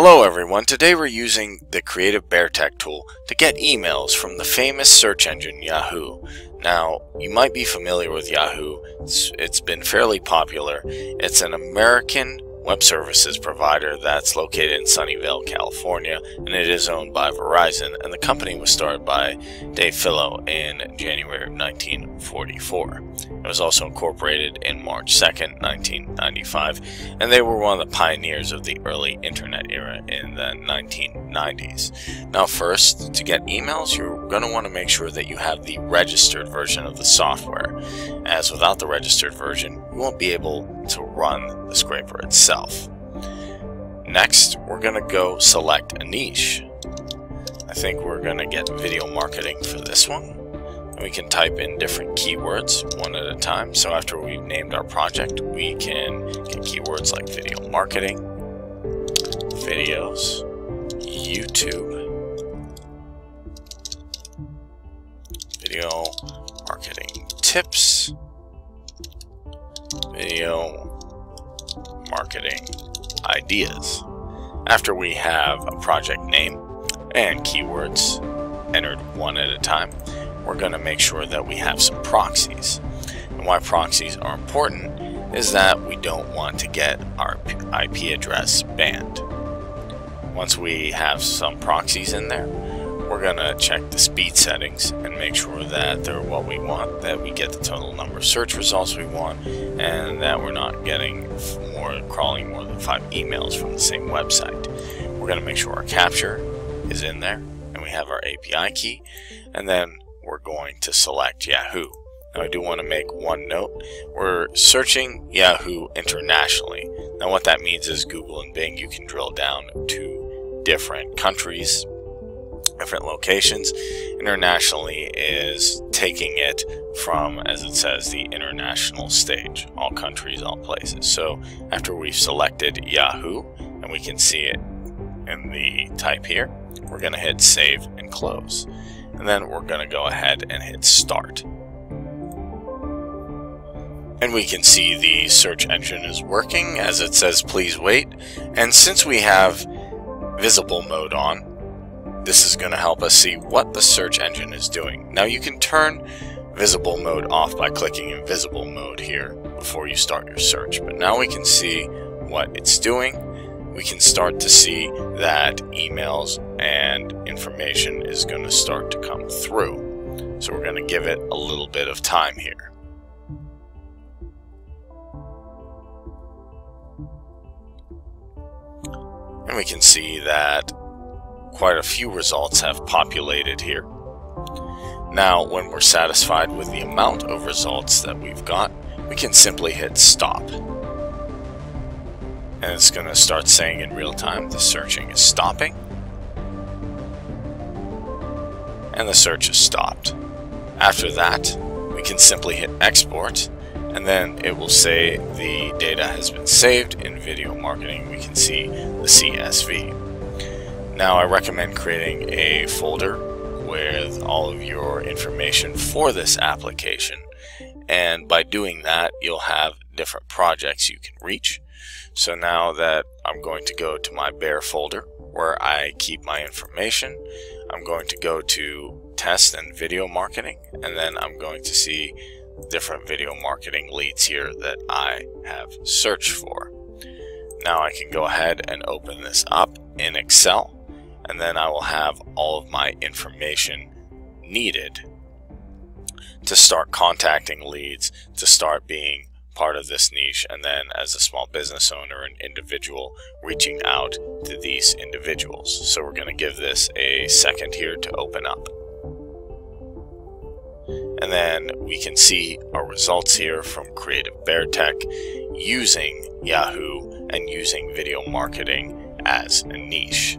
Hello everyone, today we're using the Creative Bear Tech tool to get emails from the famous search engine Yahoo. Now, you might be familiar with Yahoo, it's, it's been fairly popular. It's an American web services provider that's located in Sunnyvale, California, and it is owned by Verizon, and the company was started by Dave Filo in January of 1944. It was also incorporated in March 2nd, 1995, and they were one of the pioneers of the early internet era in the 1990s. Now first, to get emails, you're going to want to make sure that you have the registered version of the software, as without the registered version, you won't be able to run the scraper itself. Next, we're going to go select a niche. I think we're going to get video marketing for this one. And we can type in different keywords one at a time. So after we've named our project, we can get keywords like video marketing, videos, YouTube, tips, video marketing ideas. After we have a project name and keywords entered one at a time, we're going to make sure that we have some proxies. And why proxies are important is that we don't want to get our IP address banned. Once we have some proxies in there, we're going to check the speed settings and make sure that they're what we want, that we get the total number of search results we want, and that we're not getting more crawling more than five emails from the same website. We're going to make sure our captcha is in there, and we have our API key, and then we're going to select Yahoo. Now I do want to make one note. We're searching Yahoo internationally. Now what that means is Google and Bing, you can drill down to different countries different locations. Internationally is taking it from, as it says, the international stage, all countries, all places. So after we've selected Yahoo, and we can see it in the type here, we're going to hit save and close. And then we're going to go ahead and hit start. And we can see the search engine is working as it says please wait. And since we have visible mode on, this is going to help us see what the search engine is doing. Now you can turn visible mode off by clicking invisible mode here before you start your search. But now we can see what it's doing. We can start to see that emails and information is going to start to come through. So we're going to give it a little bit of time here. And we can see that quite a few results have populated here. Now, when we're satisfied with the amount of results that we've got, we can simply hit stop. And it's going to start saying in real time the searching is stopping. And the search is stopped. After that, we can simply hit export and then it will say the data has been saved in video marketing. We can see the CSV. Now I recommend creating a folder with all of your information for this application and by doing that you'll have different projects you can reach. So now that I'm going to go to my Bear folder where I keep my information, I'm going to go to test and video marketing and then I'm going to see different video marketing leads here that I have searched for. Now I can go ahead and open this up in Excel and then I will have all of my information needed to start contacting leads, to start being part of this niche, and then as a small business owner and individual, reaching out to these individuals. So we're going to give this a second here to open up. And then we can see our results here from Creative Bear Tech using Yahoo and using video marketing as a niche.